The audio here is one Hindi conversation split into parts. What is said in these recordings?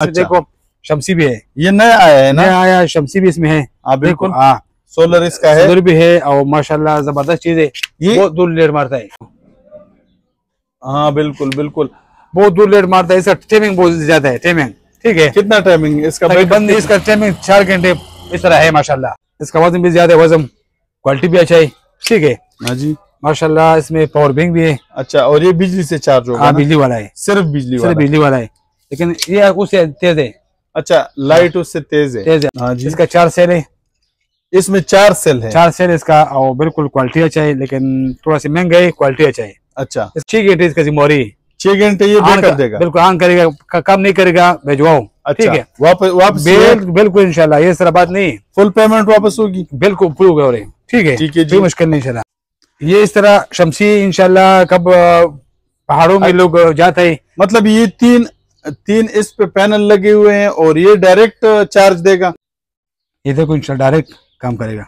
अच्छा। देखो शमसी भी है। ये नया आया है ना? नया आया शमसी भी इसमें है। हाँ बिल्कुल। हाँ सोलर इसका है। उधर भी है और माशाल्लाह ज़बरदस्त चीज़ है। ये बहुत दूर लेट मारता है। हाँ बिल्कुल बिल्कुल। बहुत दूर लेट मारता है इसका टाइमिंग बहुत ज़्यादा है टाइमिंग ठीक है? कितना टाइमिंग इसका? बंद इसका टाइमिंग चार घंटे इस तरह है माशाल्लाह। इसका वज़न भी ज़्यादा है वज़न क्वालिटी भी अच्छा है। ठीक है? हाँ जी। माशाल्लाह इसमें पावर बैंक भी है। अच्छा और ये बिजली से चार्ज होगा हाँ बिजली वाला है। सिर्फ़ बिजली सिर्फ़ बिजली वाला है। लेकिन ये उससे तेज है। अच्छा लाइट उससे तेज है। तेज है। हाँ जी। इसका चार सेल है। इसमें चार सेल है। चार सेल इसका और बिल्कुल क्वालिटी अच्छा है लेकिन थोड़ा सा महँगा है क्वालिटी अच्छा है। अच्छा। ठीक है इसका जिम्मेवारी छह घंटे ये ऑन कर- देगा। बिल्कुल ऑन करेगा क- काम नहीं करेगा भेजवाओ। अच्छा। ठीक है। वापस वापस बिल्कुल इंशाल्लाह ये सारा बात नहीं फुल पेमेंट वापस होगी। बिल्कुल प्रूव हो रही ठीक है। ठीक है कोई मुश्किल नहीं चला ये इस तरह शमसी इंशाल्लाह कब पहाड़ों में लोग जाते हैं? मतलब ये तीन तीन इस पे पैनल लगे हुए हैं और ये डायरेक्ट चार्ज देगा। ये देखो इंशाल्लाह डायरेक्ट काम करेगा।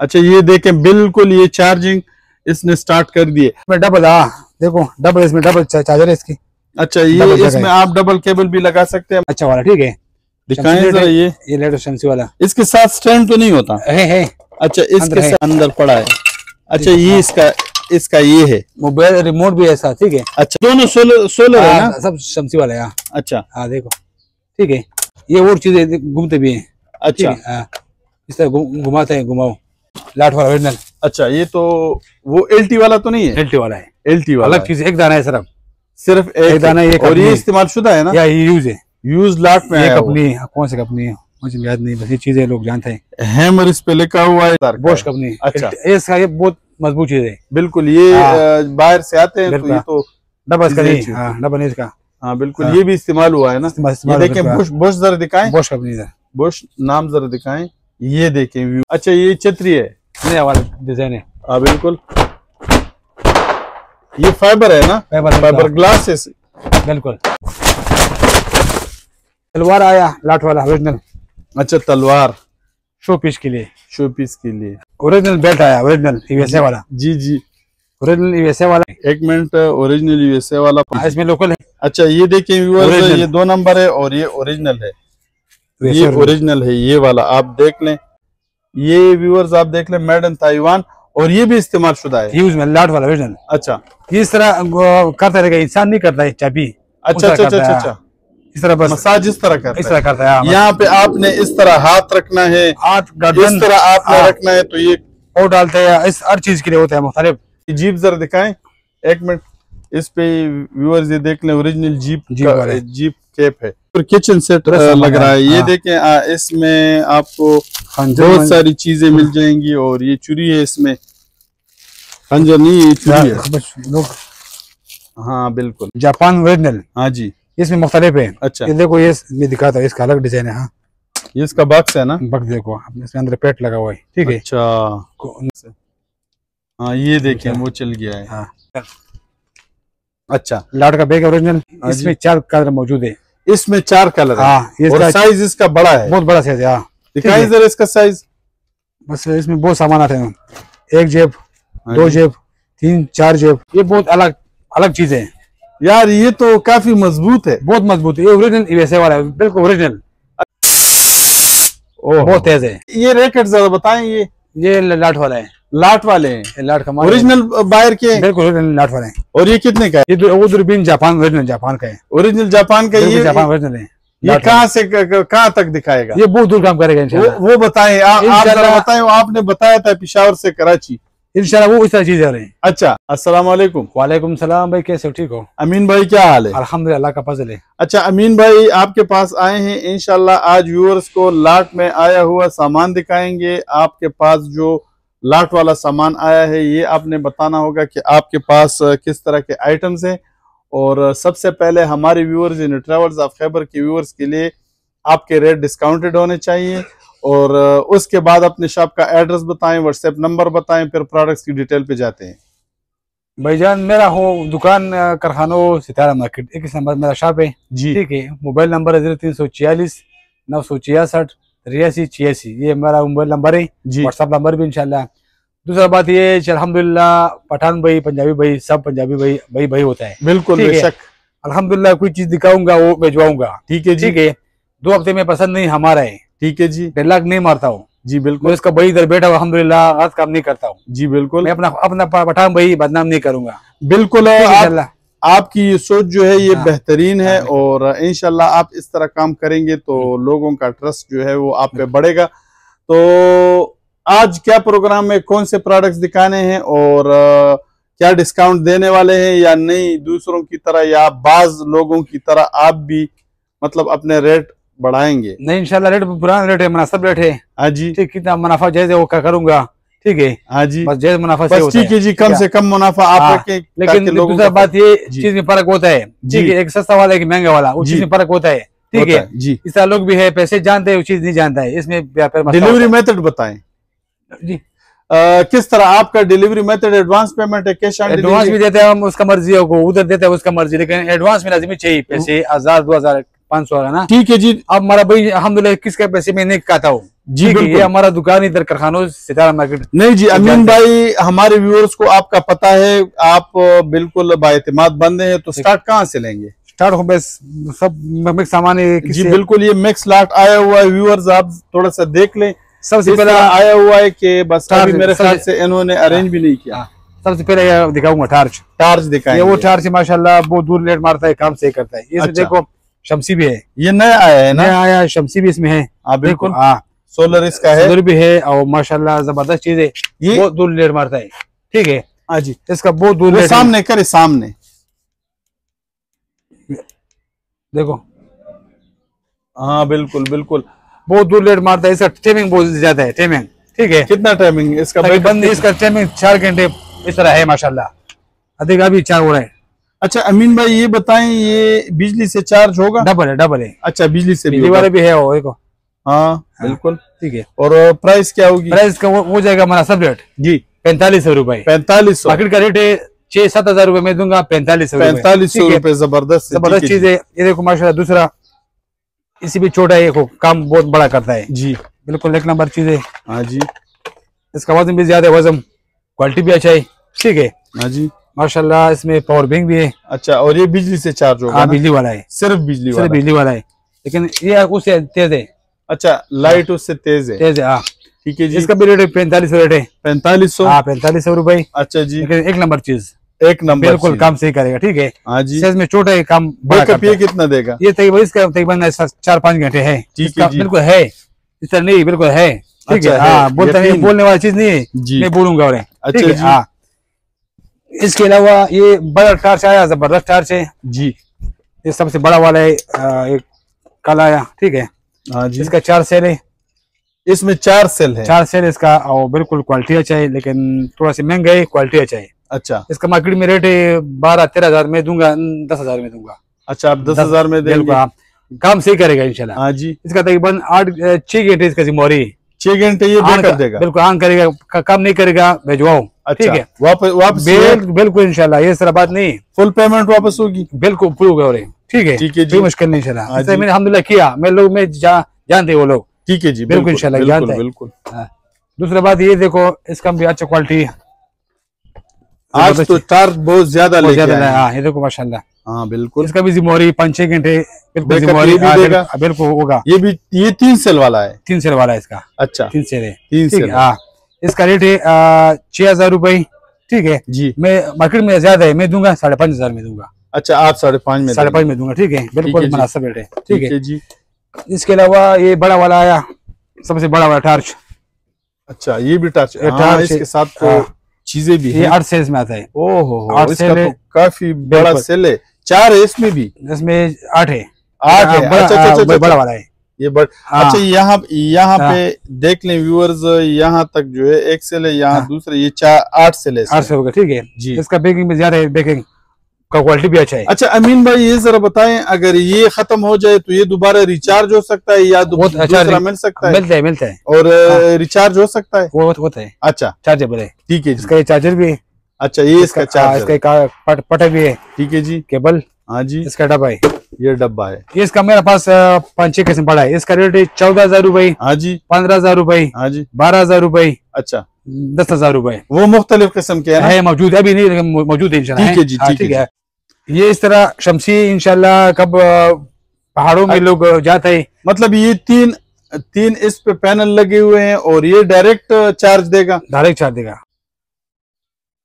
अच्छा ये देखें बिल्कुल ये चार्जिंग इसने स्टार्ट कर दिए। इसमें डबल हाँ देखो डबल इसमें डबल चार्जर है इसकी। अच्छा ये इसमें आप डबल केबल भी लगा सकते हैं। अच्छा वाला ठीक है। दिखाएँ जरा ये। ये लेटेस्ट शमसी वाला। इसके साथ स्टैंड तो नहीं होता? है है। अच्छा इसके है। अंदर पड़ा है। अच्छा ये इसका इसका ये है। मोबाइल रिमोट भी है साथ ठीक है? अच्छा दोनों सोलर सोलर है हाँ, ना? सब शमसी वाला है हाँ। अच्छा। हाँ देखो ठीक है। ये और चीज़ें घूमते भी हैं अच्छा। है हाँ। इस तरह घुमाते हैं घुमाओ। लाट वाला ओरिजिनल अच्छा ये तो वो एलटी वाला तो नहीं है? एलटी वाला है। एलटी वाला अलग चीज़ एक दाना है सिर्फ़ सिर्फ़ एक एक दाना ये और ये इस्तेमाल शुदा है ना? या ये यूज़ है। यूज़ लाट में ये। कंपनी कौन सी कंपनी है? मुझे याद नहीं बस ये चीज़ें लोग जानते हैं। हैमर इस पे लिखा हुआ है। बोश कंपनी अच्छा। इसका ये बहुत मज़बूत चीज़। बिल्कुल ये हाँ। बाहर से आते हैं तो ये तो डबल इसका हाँ हाँ बिल्कुल हाँ। ये भी इस्तेमाल हुआ है ना। ये देखें बुश बुश जरा दिखाएँ। बोश कंपनी का बुश नाम जरा दिखाएँ। ये देखें व्यू अच्छा ये छतरी है। नया वाला डिज़ाइन है। हाँ बिल्कुल। ये फाइबर है ना? फाइबर फाइबर ग्लास है बिल्कुल। तलवार आया लाठ वाला ओरिजिनल अच्छा तलवार। शो पीस के लिए। शो पीस के लिए। ओरिजिनल बेल्ट आया ओरिजिनल यूएसए वाला। जी जी। ओरिजिनल यूएसए वाला। एक मिनट ओरिजिनल यूएसए वाला इसमें लोकल है। अच्छा ये देखें व्यूअर्स ये दो नंबर है और ये ओरिजिनल है। ये ओरिजिनल है ये वाला। आप देख लें। ये व्यूअर्स आप देख लें मेड इन ताइवान और ये भी इस्तेमाल शुदा है। यूज़ में लाट वाला ओरिजिनल अच्छा। इस तरह करता रहेगा? इंसान नहीं करता है चाबी। अच्छा अच्छा अच्छा अच्छा है, इस तरह बस मसाज इस तरह करता इस तरह करता है हाँ, यहाँ पे आपने इस तरह हाथ रखना है हाथ इस तरह आपने हाँ। रखना है तो ये और डालते हैं इस हर चीज़ के लिए होता है मुख्तलिफ़। जीप जरा दिखाएँ। एक मिनट इस पे व्यूअर्स ये देख लें original jeep jeep jeep cap है। और किचन सेट लग रहा है। है, ये हाँ। देखें इसमें आपको बहुत सारी चीज़ें मिल जाएँगी और ये चुरी है इसमें। खंजर नहीं ये चुरी है हाँ। बिल्कुल। जापान ओरिजिनल हाँ जी। इसमें मुख्तलिफ़ है। अच्छा। ये देखो ये मैं दिखाता हूँ इसका अलग डिज़ाइन है हाँ। ये इसका बक्स है ना? बक्स देखो इसके अंदर पेट लगा हुआ है ठीक है? अच्छा। हाँ ये देखें अच्छा। वो चल गया है। हाँ। अच्छा। लाट का बैग ओरिजिनल हाँ इसमें चार कलर मौजूद है। इसमें चार कलर हाँ। इसका साइज़ इसका बड़ा है। बहुत बड़ा साइज़ है हाँ। दिखाई जरा इसका साइज़ बस इसमें बहुत सामान आते हैं। एक जेब दो जेब तीन चार जेब ये बहुत अलग अलग चीज़ें हैं। यार ये तो काफ़ी मज़बूत है। बहुत मज़बूत है। ये ओरिजिनल यूएसए वाला है। बिल्कुल ओरिजिनल ओह। बहुत तेज है। ये रैकेट जरा बताएँ ये ये लाट वाला है। लाट वाले हैं? लाट का ओरिजिनल बायर के बिल्कुल ओरिजिनल लाट वाला है। और ये कितने का है? ये वो दूरबीन जापान ओरिजिनल जापान का है। ओरिजिनल जापान का ये जापान ओरिजिनल है। ये कहाँ से कहाँ तक दिखाएगा? ये बहुत दूर काम करेगा वो वो बताएँ आप बताएँ आपने बताया था पिशावर से कराची। इंशाल्लाह वो इस तरह चीज़ें रही हैं। अच्छा अस्सलाम वालेकुम वालेकुम सलाम भाई कैसे हो ठीक हो? अमीन भाई क्या हाल है? अल्हम्दुलिल्लाह अल्लाह का फजल है। अच्छा अमीन भाई आपके पास आए हैं इंशाल्लाह आज व्यूअर्स को लाट में आया हुआ सामान दिखाएँगे। आपके पास जो लाट वाला सामान आया है ये आपने बताना होगा कि आपके पास किस तरह के आइटम्स हैं। और सबसे पहले हमारे viewers in travels of Khyber के व्यूअर्स के लिए आपके रेट डिस्काउंटेड होने चाहिए। और उसके बाद अपने शॉप का एड्रेस बताएँ व्हाट्सएप नंबर बताएँ फिर प्रोडक्ट्स की डिटेल पे जाते हैं। भाईजान मेरा हो दुकान कारखानो सितारा मार्केट एक नंबर मेरा शॉप है। जी। ठीक है मोबाइल नंबर है ज़ीरो तीन सौ छियालीस नौ सौ छियासठ तिरासी छियासी ये मेरा मोबाइल नंबर है। जी। व्हाट्सअप नंबर भी इंशाल्लाह। दूसरा बात ये अलहमदुल्ला पठान भाई पंजाबी भाई सब पंजाबी भाई भाई भाई होता है। बिल्कुल। बेशक। अल्हम्दुलिल्लाह कोई चीज़ दिखाऊँगा वो भिजवाऊँगा। ठीक है ठीक है दो हफ़्ते में पसंद नहीं हमारा है। ठीक है जी। डेढ़ लाख नहीं मारता हूँ। जी बिल्कुल। मैं इसका भाई इधर बैठा हुआ अल्हम्दुलिल्लाह गलत काम नहीं करता हूँ। जी बिल्कुल। मैं अपना अपना पठान भाई बदनाम नहीं करूँगा। बिल्कुल है आपकी ये सोच जो है ये हाँ। बेहतरीन है हाँ, और इंशाल्लाह आप इस तरह काम करेंगे तो लोगों का ट्रस्ट जो है वो आप पे बढ़ेगा। तो आज क्या प्रोग्राम में कौन से प्रोडक्ट्स दिखाने हैं और क्या डिस्काउंट देने वाले हैं या नहीं दूसरों की तरह या बाज लोगों की तरह आप भी मतलब अपने रेट बढ़ाएँगे। नहीं इंशाल्लाह रेट पुराना रेट है मुनासिब रेट है। हाँ जी। ठीक कितना मुनाफा जैसे वो कर- करूँगा? ठीक है। हाँ जी। बस जैसे मुनाफा ठीक है। जी कम से कम मुनाफा आप हाँ, रखें लेकिन दूसरा बात ये चीज़ में फ़र्क होता है। ठीक है एक सस्ता वाला एक महँगा वाला उस चीज़ में फ़र्क होता है। ठीक है। जी। इस लोग भी है पैसे जानते हैं वो चीज़ नहीं जानता है। इसमें डिलीवरी मेथड बताएँ। जी। अ, किस तरह आपका डिलीवरी मेथड एडवांस पेमेंट है कैश एडवांस भी देते हैं हम उसका मर्ज़ी है को उधर देते हैं उसका मर्ज़ी। लेकिन एडवांस में लाजमी चाहिए पैसे हज़ार दो हज़ार। पाँच सौ है ना? ठीक है जी अब हमारा भाई अलहमदुल्ला किसके पैसे में नहीं खाता हूँ जी ये हमारा दुकान इधर कारखानों सितारा मार्केट। नहीं जी अमीन भाई हमारे व्यूअर्स को आपका पता है आप बिल्कुल बाएतमाद बंदे हैं तो स्टार्ट कहाँ से लेंगे? स्टार्ट हो बस सब मिक्स सामान है जी बिल्कुल ये मिक्स लाट आया हुआ है व्यूअर्स आप थोड़ा सा देख लें। सबसे पहले आया हुआ है कि बस अभी मेरे ख्याल से इन्होंने अरेंज भी नहीं किया। हाँ, सबसे पहले दिखाऊँगा टार्च टार्च ये दिखाएँगे वो टार्च माशाल्लाह बहुत दूर लेट मारता है काम सही करता है। इसमें अच्छा। देखो शमसी भी है। ये नया आया है ना? नया आया शमसी भी इसमें है। हाँ बिल्कुल। हाँ। सोलर इसका है। उधर भी है और माशाल्लाह ज़बरदस्त चीज़ है। ये बहुत दूर लेट मारता है। ठीक है? हाँ जी। इसका बहुत दूर सामने करे सामने। देखो। हाँ बिल्कुल बिल्कुल। बहुत दूर लेट मारता है। इसका टाइमिंग बहुत ज़्यादा है टाइमिंग ठीक है? कितना टाइमिंग इसका बंद इसका टाइमिंग चार घंटे इस तरह है माशाल्लाह। अधिक अभी चार हो रहा है। अच्छा अमीन भाई ये बताएँ ये बिजली से चार्ज होगा? डबल है डबल है। अच्छा बिजली से बिजली वाले भी है वो देखो। हाँ। बिल्कुल ठीक है। और प्राइस क्या होगी? प्राइस का वो, जाएगा हमारा सब रेट जी। पैंतालीस सौ रुपए। पैंतालीस सौ। मार्केट का रेट है छह सात हज़ार रुपए में दूँगा पैंतालीस सौ पैंतालीस सौ? रुपए ज़बरदस्त ज़बरदस्त चीज़ है। ये देखो माशाल्लाह दूसरा इसी भी छोटा है काम बहुत बड़ा करता है। जी। बिल्कुल एक नंबर चीज़ है। हाँ जी। इसका वज़न भी ज़्यादा है वज़न क्वालिटी भी अच्छा है। ठीक है। हाँ जी। माशाल्लाह इसमें पावर बैंक भी है। अच्छा और ये बिजली से चार्ज होगा हाँ बिजली वाला है। सिर्फ़ बिजली सिर्फ़ बिजली वाला है। लेकिन ये उससे तेज है। अच्छा लाइट उससे तेज है। तेज है हाँ। ठीक है जी। इसका भी रेट है पैंतालीस सौ रेट है। पैंतालीस सौ? हाँ पैंतालीस सौ रुपए। अच्छा जी। लेकिन एक नंबर चीज़ एक नंबर बिल्कुल काम सही करेगा ठीक है? हाँ जी। साइज़ में छोटा है काम बड़ा ये कितना देगा? ये तकरीबन इसका तकरीबन चार पाँच घंटे है। है बिल्कुल है। इस तरह नहीं बिल्कुल है। ठीक अच्छा है। है, हाँ बोलता नहीं बोलने वाली चीज़ नहीं है। मैं बोलूँगा और अच्छा जी। इसके अलावा ये बड़ा टार्च आया ज़बरदस्त टार्च है जी। ये सबसे बड़ा वाला है एक काला आया ठीक है? हाँ जी। इसका चार सेल है। इसमें चार सेल है। चार सेल इसका और बिल्कुल क्वालिटी अच्छा है लेकिन थोड़ा सा महँगा है क्वालिटी अच्छा है। अच्छा। इसका मार्केट में रेट है बारह तेरह हज़ार में दूँगा दस हज़ार में दूँगा। अच्छा आप दस हज़ार में बिल्कुल देंगे। काम सही करेगा इंशाल्लाह। हाँ जी। इसका तकरीबन आठ छह घंटे इसका जिम्मेवारी छह घंटे ये कर- देगा। बिल्कुल ऑन करेगा काम नहीं करेगा भेजवाओ। ठीक अच्छा है। वापस वापस बिल, बिल्कुल इंशाल्लाह ये सारा बात नहीं। फुल पेमेंट वापस होगी? बिल्कुल प्रूव हो रहे ठीक है ठीक है जी। कोई मुश्किल नहीं इंशाल्लाह। हाँ जी। मैंने अलहमदुल्लाह किया। मैं लोग में जा, जानते वो लोग। ठीक है जी बिल्कुल बिल्कुल इंशाल्लाह, बिल्कुल बिल्कुल। हाँ। दूसरा बात ये देखो इसका भी अच्छा क्वालिटी आज तो चार्ज बहुत ज़्यादा ज़्यादा है हाँ। ये देखो माशाल्लाह। हाँ बिल्कुल। इसका भी जिम्मेवारी पाँच छह घंटे बिल्कुल होगा। ये भी ये तीन सेल वाला है? तीन सेल वाला है इसका। अच्छा। तीन सेल है। तीन ठीक सेल हाँ। इसका रेट है छह हज़ार रुपए। ठीक है? जी। मैं मार्केट में ज़्यादा है मैं दूँगा साढ़े पाँच हज़ार में दूँगा। अच्छा आप साढ़े पाँच में साढ़े। पाँच में दूँगा ठीक है? है बिल्कुल मुनासिब रेट है ठीक है? है जी। इसके अलावा ये बड़ा वाला आया सबसे बड़ा वाला टार्च अच्छा ये भी ये हाँ इसके साथ तो हाँ। चीज़ें भी ये आठ सेल्स में आता है। ओहो आठ सेल है। तो काफ़ी बड़ा सेल है। चार है इसमें भी? इसमें आठ है। आठ हाँ, है। बड़ा अच्छा हाँ, अच्छा अच्छा। वाला है। ये बड़ हाँ। अच्छा यहाँ यहाँ हाँ। पे देख लें व्यूअर्स यहाँ तक जो है एक सेल है यहाँ हाँ। दूसरे ये चार आठ सेल है आठ इसमें। सौ होगा ठीक है। जी। इसका बेकिंग भी ज़्यादा है बेकिंग का क्वालिटी भी अच्छा है। अच्छा अमीन भाई ये जरा बताएँ अगर ये खत्म हो जाए तो ये दोबारा रिचार्ज हो सकता है या बहुत अच्छा मिल सकता है? मिलता है मिलता है। और हाँ। रिचार्ज हो सकता है? वो होता है। अच्छा। चार्जेबल है ठीक है इसका ये चार्जर भी है। अच्छा ये इसका हाँ, चार्ज इसका पट, भी है। ठीक है जी। केबल हाँ जी। इसका डब्बा है। ये डब्बा है। ये इसका मेरे पास पाँच छह किस्म पड़ा है। इसका रेट है चौदह हज़ार रुपए हाँ जी। पंद्रह हज़ार रुपए हाँ जी। बारह हज़ार रुपए अच्छा। दस हज़ार रुपए वो मुख्तलिफ़ किस्म के है है मौजूद है अभी नहीं लेकिन मौजूद है इंशाल्लाह। ठीक है जी, हाँ, ठीक है ये इस तरह शमसी इंशाल्लाह कब पहाड़ों में लोग जाते हैं। मतलब ये तीन तीन इस पे पैनल लगे हुए हैं और ये डायरेक्ट चार्ज देगा? डायरेक्ट चार्ज देगा।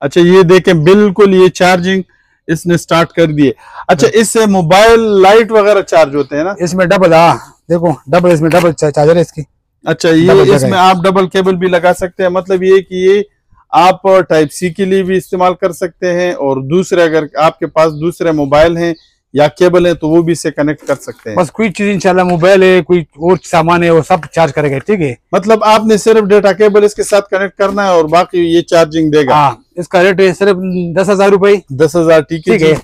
अच्छा ये देखें बिल्कुल ये चार्जिंग इसने स्टार्ट कर दिए। अच्छा इससे मोबाइल लाइट वगैरह चार्ज होते हैं ना? इसमें डबल हाँ देखो डबल इसमें डबल चार्जर है इसकी। अच्छा ये इसमें आप डबल केबल भी लगा सकते हैं। मतलब ये कि ये आप टाइप सी के लिए भी इस्तेमाल कर सकते हैं और दूसरे अगर आपके पास दूसरे मोबाइल हैं या केबल है तो वो भी इसे कनेक्ट कर सकते हैं। बस कोई चीज़ इंशाल्लाह मोबाइल है कोई और सामान है वो सब चार्ज करेगा ठीक है? मतलब आपने सिर्फ़ डेटा केबल इसके साथ कनेक्ट करना है और बाकी ये चार्जिंग देगा। हाँ इसका रेट है सिर्फ़ दस हज़ार रूपए। दस हज़ार ठीक है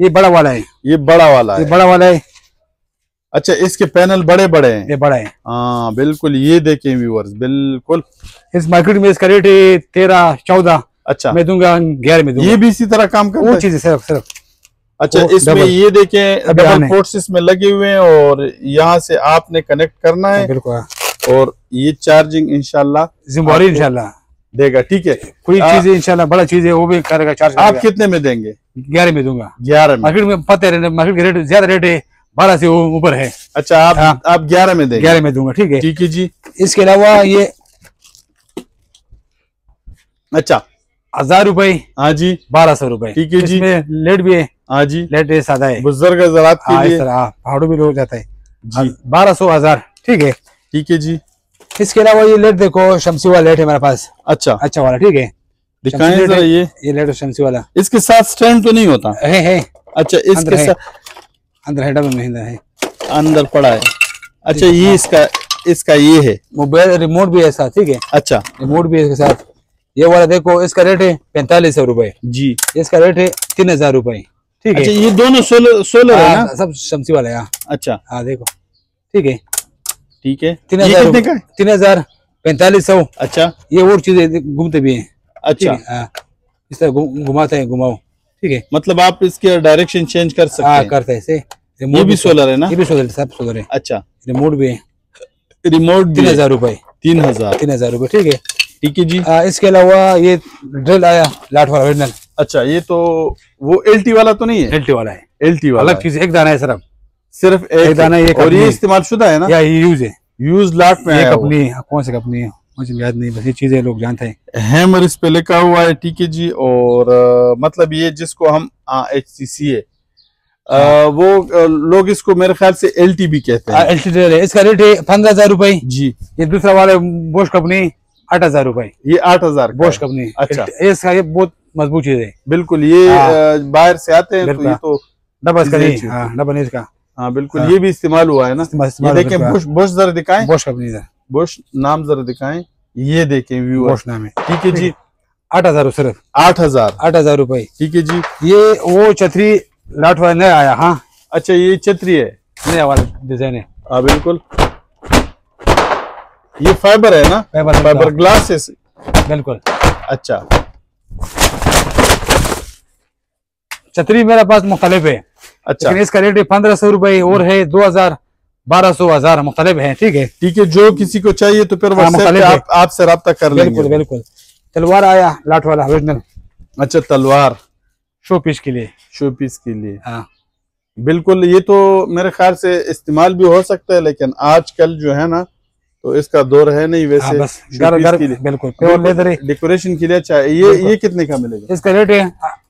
ये बड़ा वाला है। ये बड़ा वाला ये है। बड़ा वाला है। अच्छा इसके पैनल बड़े बड़े हैं। ये बड़ा है। हाँ बिल्कुल ये देखें व्यूअर्स बिल्कुल। इस मार्केट में इसका रेट है तेरह चौदह। अच्छा। मैं दूँगा ग्यारह में दूँगा। ये भी इसी तरह काम कर वो चीज़ है सिर्फ़ सिर्फ़। अच्छा इसमें ये देखें डबल पोर्ट्स इसमें लगे हुए हैं और यहाँ से आपने कनेक्ट करना है। बिल्कुल हाँ। और ये चार्जिंग इंशाल्लाह जिम्मेवारी इंशाल्लाह। देगा ठीक है? कोई चीज़ इंशाल्लाह बड़ा चीज़ है वो भी करेगा चार्ज आप कितने में देंगे? ग्यारह में दूँगा। ग्यारह में। मार्केट में पता है मार्केट का रेट ज़्यादा रेट है बारह से ऊपर है। अच्छा आप हाँ। आप ग्यारह में देंगे। ग्यारह में दूँगा ठीक है। ठीक है जी। इसके अलावा ये अच्छा। हज़ार रुपए। हाँ जी। बारह सौ रुपए। ठीक है जी। लेट भी है। हाँ जी। लेट है सादा है। बुज़ुर्ग हजरात के हाँ लिए। हाँ, पहाड़ों में लोग जाता है। जी। बारह सौ हज़ार ठीक है। ठीक है जी। इसके अलावा ये लेट देखो शमसी वाला लेट है मेरे पास। अच्छा। अच्छा वाला ठीक है। दिखाएँ जरा ये। ये लेट है शमसी वाला इसके साथ स्टैंड तो नहीं होता। है है। अच्छा इसके साथ अंदर है डबल में अंदर है। अंदर पड़ा है। अच्छा ये इसका इसका ये है। मोबाइल रिमोट भी है साथ ठीक है। अच्छा। रिमोट भी है इसके साथ। ये वाला देखो इसका रेट है पैंतालीस सौ रुपए। जी। इसका रेट है तीन हज़ार रुपए। ठीक अच्छा है ये दोनों सोलर सोलर है हाँ, ना? सब शमसी वाला है। हाँ अच्छा। हाँ देखो। ठीक है। ठीक है। तीन हज़ार है? तीन हज़ार पैंतालीस सौ। अच्छा। ये और चीज़ें घूमते भी हैं। अच्छा। है हाँ। इस तरह घुमाते हैं घुमाओ। ठीक है। मतलब आप इसके डायरेक्शन चेंज कर सकते हाँ हैं। करते हैं ये रिमोट भी सोलर है ना? ये भी सोलर है, सब सोलर है। अच्छा। रिमोट भी है। रिमोट तीन हज़ार रुपए तीन हज़ार। तीन हज़ार रुपए ठीक है। ठीक है जी। आ, इसके अलावा ये ड्रिल आया लाट वाला ओरिजिनल अच्छा ये तो वो एलटी वाला तो नहीं है? एलटी वाला है। एल वाला अलग चीज़ एक दाना है सिर्फ़ सिर्फ़ एक, एक दाना, ये और ये इस्तेमाल शुदा है ना? या ये यूज़ है। यूज़ लाट में ये कंपनी कौन सी कंपनी है? मुझे याद नहीं बस ये चीज़ें लोग जानते हैं। हैमर इस पे लिखा हुआ है ठीक है जी और अ, मतलब ये जिसको हम एच सी सी है। अ, हाँ। वो अ, लोग इसको मेरे ख्याल से एल टी भी कहते हैं। एल ड्रिल है। इसका रेट है पंद्रह हज़ार रुपए। जी। ये दूसरा वाला बोश कंपनी आठ हज़ार रुपए। ये आठ हज़ार बोश कंपनी अच्छा। इसका ये बहुत मज़बूत चीज़। है बिल्कुल ये हाँ। बाहर से आते हैं तो। ये तो डबल इसका हाँ डबल इसका हाँ बिल्कुल हाँ। ये भी इस्तेमाल हुआ है ना? ये देखें बुश बुश जरा दिखाएँ। बोश कंपनी इधर बुश नाम जरा दिखाएँ। ये देखें व्यूअर। बोश नाम है। ठीक है जी। आठ हज़ार सिर्फ़। आठ हज़ार। आठ हज़ार रुपए ठीक है जी। ये वो छतरी लाट वाला नया आया हाँ। अच्छा ये छतरी है। नया वाला डिज़ाइन है। हाँ बिल्कुल। ये फाइबर है ना? Fibre fibre glasses. बिल्कुल। अच्छा। छतरी मेरे पास मुख्तलिफ़ है। अच्छा। लेकिन इसका रेट पंद्रह सौ रुपए और है दो हज़ार बारह सौ हज़ार मुख्तलिफ़ है ठीक है? ठीक है जो किसी को चाहिए तो फिर हाँ। आप आपसे रब्ता कर बिल्कुल लेंगे। बिल्कुल तलवार आया लाट वाला ओरिजिनल अच्छा तलवार। शो पीस के लिए। शो पीस के लिए। हाँ। बिल्कुल ये तो मेरे ख्याल से इस्तेमाल भी हो सकता है लेकिन आजकल जो है ना तो इसका दौर है नहीं हाँ, वैसे। बस के लिए। बिल्कुल डेकोरेशन के लिए अच्छा ये ये कितने का मिलेगा? इसका रेट है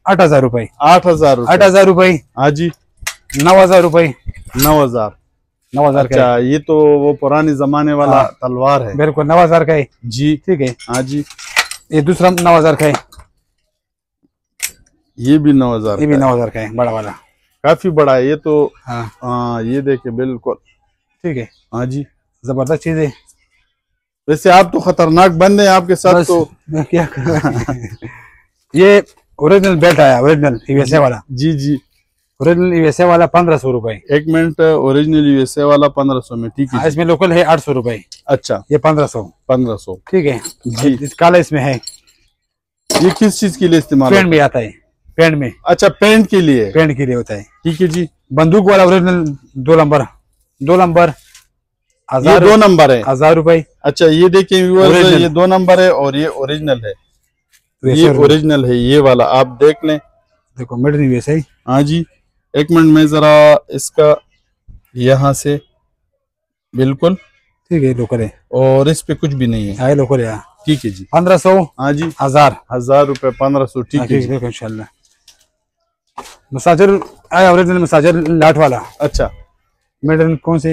आठ हज़ार रुपए आठ हज़ार आठ हज़ार रुपए हाँ जी. नौ हज़ार रुपए नौ हज़ार. नौ हज़ार का अच्छा ये तो वो पुराने जमाने वाला हाँ। तलवार है. बिल्कुल नौ हज़ार का है जी. ठीक है हाँ जी. ये दूसरा नौ हज़ार का है ये भी नौ हज़ार ये भी नौ हज़ार का है बड़ा वाला. काफ़ी बड़ा है ये तो हाँ. हाँ ये देखे बिल्कुल. ठीक है. हाँ जी. ज़बरदस्त चीज़ है. वैसे आप तो खतरनाक बंदे हैं आपके साथ तो. क्या कर? ये ओरिजिनल बेल्ट आया ओरिजिनल यूएसए वाला। जी जी। ओरिजिनल यूएसए वाला पंद्रह सौ रुपए एक मिनट ओरिजिनल यूएसए वाला पंद्रह सौ में ठीक हाँ, है इसमें लोकल है आठ सौ रुपए अच्छा। ये पंद्रह सौ। पंद्रह सौ। ठीक है। जी। इस काला इसमें है। ये किस चीज़ के लिए इस्तेमाल पेंट में आता है। पेंट में। अच्छा पेंट के लिए। पेंट के लिए होता है। ठीक है जी। बंदूक वाला ओरिजिनल दो नंबर दो नंबर हज़ार दो नंबर है। हज़ार रुपए अच्छा ये देखिए ये दो नंबर है और ये ओरिजिनल है। ये ओरिजिनल है ये वाला आप देख लें। देखो मेड नहीं वैसे ही। हाँ जी एक मिनट में जरा इसका यहाँ से बिल्कुल। ठीक है लोकल है और इस पे कुछ भी नहीं है। हाँ लोकल है हाँ। ठीक है जी। पंद्रह सौ हाँ जी। हज़ार। हज़ार रुपए पंद्रह सौ ठीक हाँ, है देखो इंशाल्लाह। मसाजर आया ओरिजिनल मसाजर लाट वाला। अच्छा। मेडन कौन से?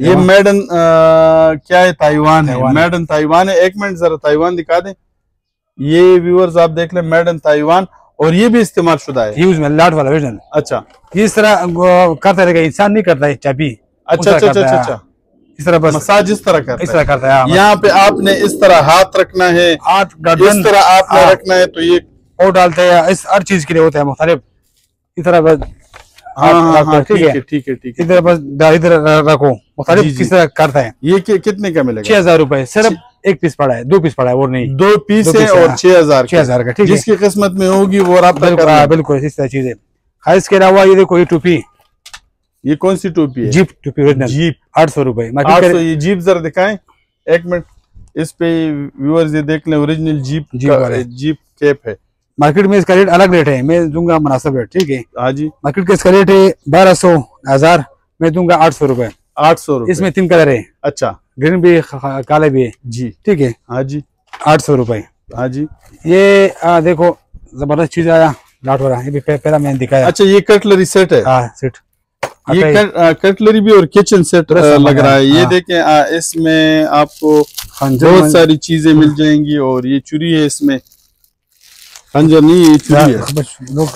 ये मेडन क्या है? ताइवान है। मेडन ताइवान है। एक मिनट जरा ताइवान दिखा दें। ये व्यूअर्स आप देख लें मेडन ताइवान और ये भी इस्तेमाल शुदा है। यूज़ में लाट वाला ओरिजिनल अच्छा। इस तरह करता रहेगा इंसान नहीं करता है चाबी। अच्छा अच्छा अच्छा अच्छा। इस तरह बस। मसाज इस तरह करता इस तरह करता है हाँ, यहाँ पे आपने इस तरह हाथ रखना है। आठ इस तरह आपने हाँ। रखना है तो ये और डालते हैं इस हर चीज़ के लिए होता है मुख्तलिफ़। इस तरह बस। हाँ हाँ रखो, हाँ ठीक है। ठीक है ठीक है। इधर बस इधर रखो। मुख्तलिफ़ किस तरह करता है। ये कितने का मिलेगा? छह हज़ार रुपए। सिर्फ़ एक पीस पड़ा है दो पीस पड़ा है और नहीं। दो पीस दो है पीस है, और। छह हज़ार छह हज़ार का ठीक है। जिसकी किस्मत में होगी वो बिल्कुल कर हाँ। बिल्कुल इस तरह चीज़। है इसके अलावा ये देखो ये टोपी। ये कौन सी टोपी है? जीप टोपी ओरिजिनल जीप। आठ सौ रुपए। ये जीप जरा दिखाएँ। एक मिनट इस पे व्यूअर्स ये देख लें ओरिजिनल जीप जीप का- है। जीप कैप है। मार्केट में इसका रेट अलग रेट है मैं दूँगा मुनासिब रेट ठीक है? हाँ जी। मार्केट का इसका रेट है बारह सौ हज़ार मैं दूँगा आठ सौ रुपए। आठ सौ इसमें तीन कलर है। अच्छा। ग्रीन भी ख- भी है। जी। ठीक है। हाँ जी। आठ सौ रुपए। हाँ जी। ये आ, देखो ज़बरदस्त चीज़ आया लाट ये भी पह- पहला मैंने दिखाया। अच्छा ये कटलरी सेट है? हाँ सेट। ये है। कट, कटलरी भी और किचन सेट लग रहा है। है, ये हाँ। देखें इसमें आपको बहुत सारी चीज़ें मिल जाएँगी और ये चुरी है इसमें। खंजर नहीं ये चुरी है हाँ,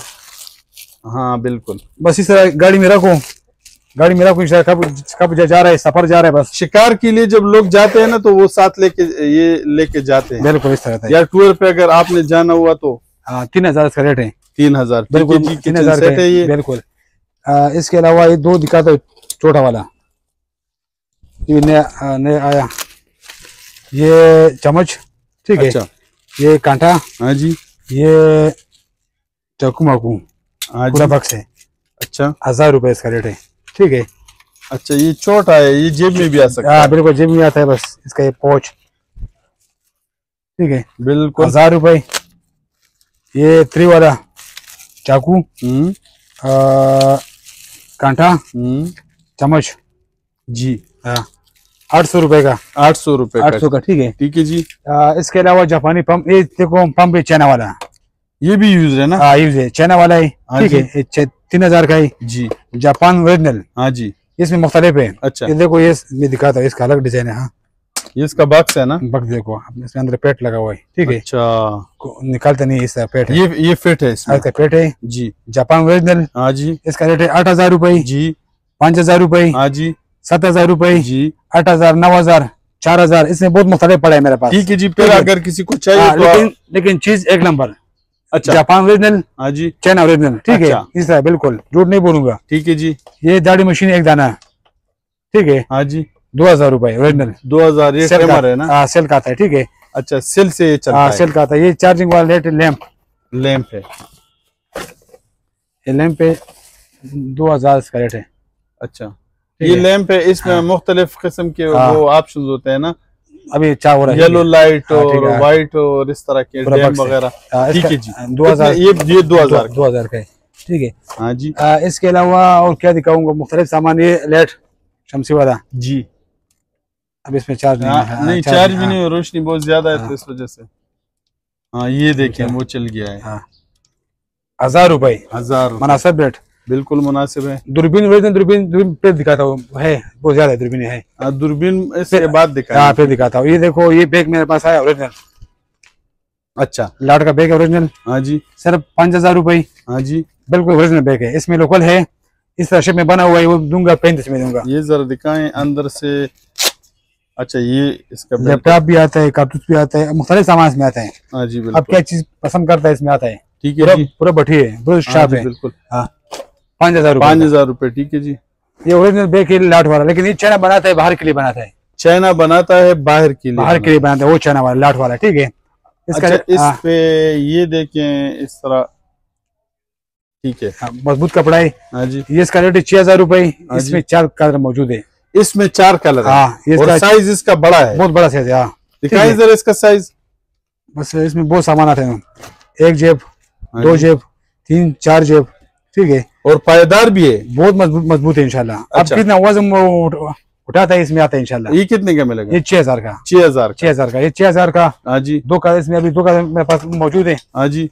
हाँ बिल्कुल। बस इस तरह गाड़ी में रखो। गाड़ी मेरा तरह कब कब जा रहा है सफ़र जा रहा है बस। शिकार के लिए जब लोग जाते हैं ना तो वो साथ लेके ये लेके जाते हैं। बिल्कुल इस तरह था या टूर पे अगर आपने जाना हुआ तो। हाँ तीन हज़ार इसका रेट है। तीन हज़ार। बिल्कुल तीन हज़ार है ये? बिल्कुल। इसके अलावा ये दो दिखाता हूँ छोटा वाला। ये नया नया आया। ये चम्मच ठीक है। अच्छा। ये कांटा। हाँ जी। ये चाकू माकू हाँ पूरा बक्स है। अच्छा। हज़ार रुपए इसका रेट है। ठीक है। अच्छा ये छोटा है ये जेब में भी आ सकता हाँ है। बिल्कुल जेब में आता है बस इसका ये पोच। ठीक है। बिल्कुल। हज़ार रुपए। ये थ्री वाला चाकू हम्म। कांटा हम्म। चम्मच। जी। हाँ आठ सौ रुपए का। आठ सौ रुपए आठ सौ का ठीक है। ठीक है जी। आ, इसके अलावा जापानी पंप ये देखो पंप है चाइना वाला। ये भी यूज़ है ना? हाँ यूज़ है चाइना वाला है। हाँ ठीक है तीन हज़ार का ही। जी। जापान ओरिजिनल हाँ जी। इसमें मुख्तलिफ़ है। अच्छा। ये देखो ये मैं दिखाता हूँ इसका अलग डिज़ाइन है हाँ। ये इसका बक्स है ना? बक्स देखो इसमें अंदर पेट लगा हुआ है ठीक है। अच्छा। निकालते नहीं इस तरह पेट है। ये ये फिट है इसमें। इसका पेट है। जी। जापान ओरिजिनल हाँ जी। इसका रेट है आठ हज़ार रुपए जी। पाँच हज़ार रुपए हाँ जी। सात हज़ार रुपए जी। आठ हज़ार नौ हज़ार चार हज़ार इसमें बहुत मुख्तलिफ़ पड़ा है मेरे पास। ठीक है जी फिर अगर किसी को चाहिए हाँ, तो लेकिन लेकिन चीज़ एक नंबर। अच्छा। जापान ओरिजिनल हाँ जी। चाइना ओरिजिनल ठीक है। अच्छा। इस तरह बिल्कुल। झूठ नहीं बोलूँगा। ठीक है जी। ये दाढ़ी मशीन एक दाना ठीक है। हाँ जी। दो हज़ार रुपए ओरिजिनल दो हज़ार ये सेल का है ना? हाँ सेल का आता है ठीक है। अच्छा सेल से ये चलता हाँ सेल का आता है ये चार्जिंग वाला लेट लैंप लैंप है। ये लैंप पे दो हज़ार इसका रेट है। अच्छा। ये है। लैंप है इसमें मुख्तलिफ़ किस्म के हाँ। वो ऑप्शन होते हैं ना? अभी चार हो रहा है। येलो लाइट हाँ, और व्हाइट और इस तरह के डैम वगैरह। हाँ, ठीक है जी। दो हज़ार कितने- ये ये दो हज़ार दो हज़ार का है। ठीक है। हाँ जी। आ, इसके अलावा और क्या दिखाऊँगा? मुख्तलिफ़ सामान ये लेट शमसी वाला जी। अब इसमें चार्ज नहीं हाँ, है। हाँ, नहीं चार्ज भी हाँ, नहीं रोशनी बहुत ज़्यादा है। तो इस वजह से। हाँ ये देखें। वो चल गया है। हाँ। हज़ार रुपए। हज़ार। मुनासिब रेट। बिल्कुल मुनासिब है। दूरबीन दूरबीन दूरबीन पे दिखाता हूँ। है बहुत ज़्यादा है दूरबीन है। हाँ, दूरबीन इसके फिर- बाद हाँ दिखाएँ दिखाता हूँ। ये देखो ये बैग मेरे पास आया ओरिजिनल अच्छा। लाट का बैग ओरिजिनल हाँ जी। सिर्फ़ पाँच हज़ार रुपए। हाँ जी। बिल्कुल ओरिजिनल बैग है। इसमें लोकल है। इस तरह में बना हुआ है वो दूँगा पैंतीस में दूँगा। ये जरा दिखाएँ अंदर से। अच्छा ये इसका लैपटॉप भी आता है कारतूस भी आता है मुख्तलिफ़ सामान इसमें आता है। हाँ अब बिल्कुल। क्या चीज़ पसंद करता है इसमें आता है? ठीक है पूरा बठी है पूरा हाँ शार्प है। बिल्कुल। हाँ। पाँच हज़ार पाँच हज़ार रुपए ठीक है जी। ये ओरिजिनल बैग है लाट वाला लेकिन ये चाइना बनाता है बाहर के लिए बनाता है। चाइना बनाता है बाहर के लिए बाहर के लिए बनाता है। वो चाइना वाला लाट वाला ठीक है। इसका अच्छा इस हाँ, पे ये देखें इस तरह। ठीक है। हाँ, मज़बूत कपड़ा है। हाँ जी। ये इसका रेट है छह हज़ार रुपए इसमें चार कलर मौजूद है। इसमें चार कलर हाँ। इसका साइज़ इसका बड़ा है। बहुत बड़ा साइज़ है हाँ। दिखाई जरा इसका साइज़ बस इसमें बहुत सामान आते हैं। एक जेब दो जेब तीन चार जेब ठीक है। और पायदार भी है। बहुत मज़बूत मज़बूत है इंशाल्लाह। अब अच्छा। कितना वज़न उठाता है इसमें आता है इनशाला ये कितने का मिलेगा? ये छह हज़ार का। छह हज़ार छह हज़ार का ये छह हज़ार का। हाँ जी। दो का इसमें अभी दो का मेरे पास मौजूद है। हाँ जी।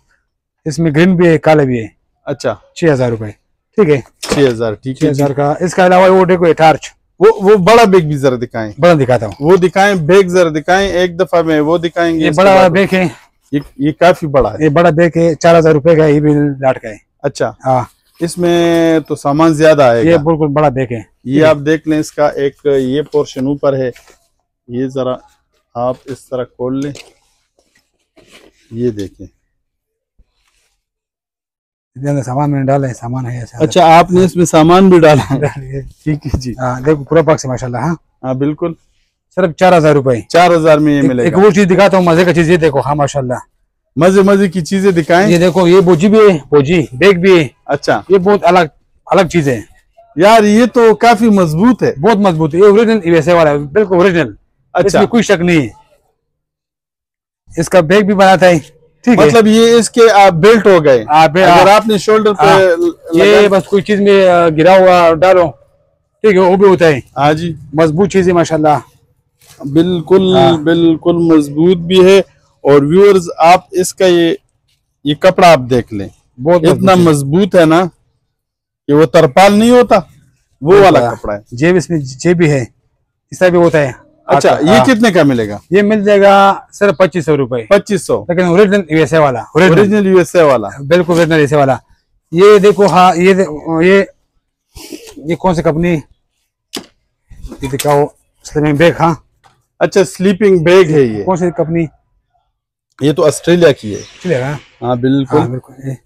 इसमें ग्रीन भी है काले भी है। अच्छा। छह हज़ार रुपए। ठीक है। छह हज़ार ठीक है। हज़ार का। इसके अलावा वो देखो टार्च वो वो बड़ा बैग भी जरा दिखाएँ। बड़ा दिखाता हूँ। वो दिखाएँ बैग जरा दिखाएँ एक दफ़ा में वो दिखाएँगे ये बड़ा बैग है। ये ये काफ़ी बड़ा है। ये बड़ा बैग है चार हज़ार रुपए का ये भी लाट का है। अच्छा। हाँ। इसमें तो सामान ज़्यादा ये बिल्कुल बड़ा बैग है ये आप देख लें इसका एक ये पोर्शन ऊपर है। ये जरा आप इस तरह खोल लें। ये देखें। सामान मैंने डाला है सामान है ऐसा। अच्छा आपने इसमें सामान भी डाला है। ठीक है जी। हाँ। देखो पूरा पक्ष माशाल्लाह हाँ। हाँ बिल्कुल। सिर्फ़ चार हज़ार रुपए। चार हज़ार में ये मिलेगा। एक वो चीज़ दिखाता हूँ मज़े का चीज़ ये देखो हाँ माशाल्लाह। मज़े मज़े की चीज़ें दिखाएँ। ये देखो ये बोजी भी है बोजी बैग भी है। अच्छा। ये बहुत अलग अलग चीज़ है। यार ये तो काफ़ी मज़बूत है। बहुत मज़बूत है। ये ओरिजिनल वैसे वाला है बिल्कुल ओरिजिनल अच्छा। इसमें कोई शक नहीं है। इसका बैग भी बनाता है ठीक है। मतलब ये इसके आप बेल्ट हो गए। अगर। आपने शोल्डर पे। ये बस कोई चीज़ में गिरा हुआ डालो। ठीक है वो भी होता है। हाँ जी। मज़बूत चीज़ है माशाल्लाह। बिल्कुल हाँ। बिल्कुल मज़बूत भी है। और व्यूअर्स आप इसका ये ये कपड़ा आप देख लें। बहुत इतना मज़बूत है ना कि वो तरपाल नहीं होता वो वाला हाँ। कपड़ा है। है। जेब इसमें जेब भी है। इस तरह भी होता है। अच्छा हाँ। ये कितने का मिलेगा? ये मिल जाएगा सिर्फ़ पच्चीस सौ रुपये पच्चीस सौ। लेकिन ओरिजिनल वैसे वाला ओरिजिनल यूएसए वाला। बिल्कुल ओरिजिनल वैसे वाला। ये देखो हाँ ये दे- ये ये कौन सी कंपनी ये दिखाओ स्लीपिंग बैग हाँ। अच्छा स्लीपिंग बैग है ये। कौन सी कंपनी ये तो ऑस्ट्रेलिया की है। हाँ बिल्कुल। हाँ बिल्कुल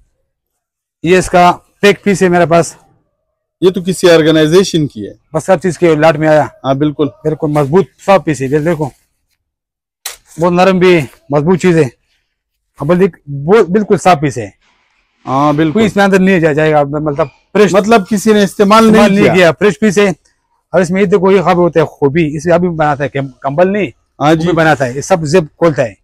ये, इसका पैक पीस है मेरे पास। ये तो किसी ऑर्गेनाइजेशन की है। बस सब चीज़ के लाट में आया। हाँ बिल्कुल। बिल्कुल मज़बूत साफ़ पीस है देखो। बहुत नरम भी मज़बूत चीज़ है। बिल्कुल साफ़ पीस है। हाँ बिल्कुल। इसमें अंदर नहीं जा जाएगा मतलब फ्रेश मतलब किसी ने इस्तेमाल नहीं नहीं किया। फ्रेश पीस है। और इसमें ये देखो ये खबर होता है खूबी। इसे अभी बनाता है कंबल नहीं हाँ जी भी बनाता है। ये सब जेब खोलता है।